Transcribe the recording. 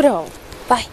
Доброго. Bye.